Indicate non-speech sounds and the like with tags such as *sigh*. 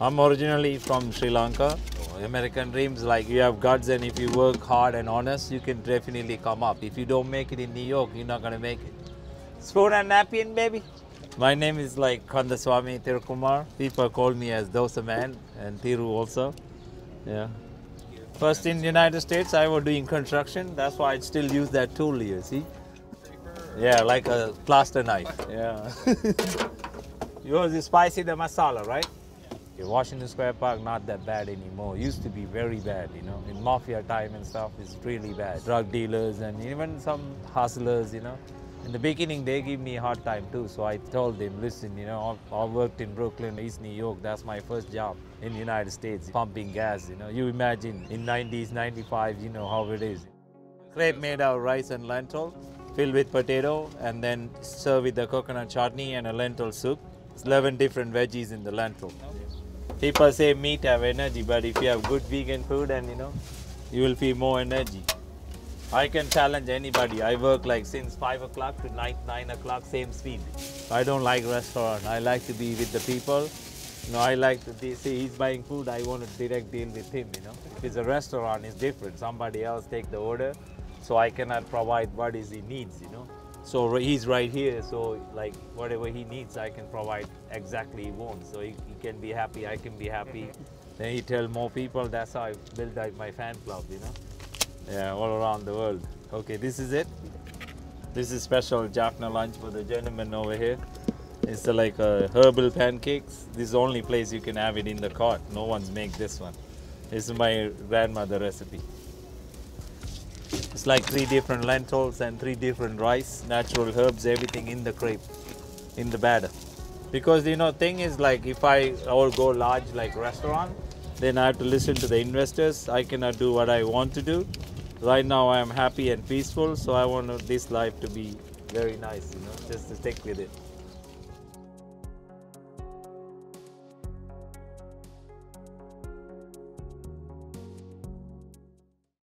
I'm originally from Sri Lanka. American dreams like you have guts and if you work hard and honest, you can definitely come up. If you don't make it in New York, you're not gonna make it. Spoon and napkin, baby. My name is like Kandaswamy Thiru Kumar. People call me as Dosa Man and Thiru also. Yeah. First in the United States, I was doing construction. That's why I still use that tool here. See? Yeah, like a plaster knife. Yeah. *laughs* Yours is spicy the masala, right? Washington Square Park not that bad anymore. Used to be very bad, you know. In mafia time and stuff, it's really bad. Drug dealers and even some hustlers, you know. In the beginning, they give me a hard time too. So I told them, listen, you know, I I worked in Brooklyn, East New York. That's my first job in the United States, pumping gas. You know, you imagine in 90s, 95, you know how it is. Crepe made out of rice and lentil, filled with potato, and then served with the coconut chutney and a lentil soup. It's 11 different veggies in the lentil. People say meat have energy, but if you have good vegan food and you know, you will feel more energy. I can challenge anybody. I work like since 5 o'clock to night 9 o'clock, same speed. I don't like restaurant. I like to be with the people. You know, I like to see he's buying food. I want to direct deal with him. You know, if it's a restaurant, it's different. Somebody else take the order, so I cannot provide what is he needs. You know, so he's right here. So like whatever he needs, I can provide exactly he wants. So he, he can be happy. I can be happy. then he tell more people. That's how I build like my fan club. You know. Yeah, all around the world. Okay, this is it. This is special Jaffna lunch for the gentleman over here. It's like uh, herbal pancakes. This is the only place you can have it in the cart. No one's make this one. This is my grandmother recipe. It's like three different lentils and three different rice, natural herbs, everything in the crepe, in the batter. Because you know, thing is like if I all go large like restaurant, then I have to listen to the investors. I cannot do what I want to do. Right now I am happy and peaceful, so I want this life to be very nice, you know, just to stick with it.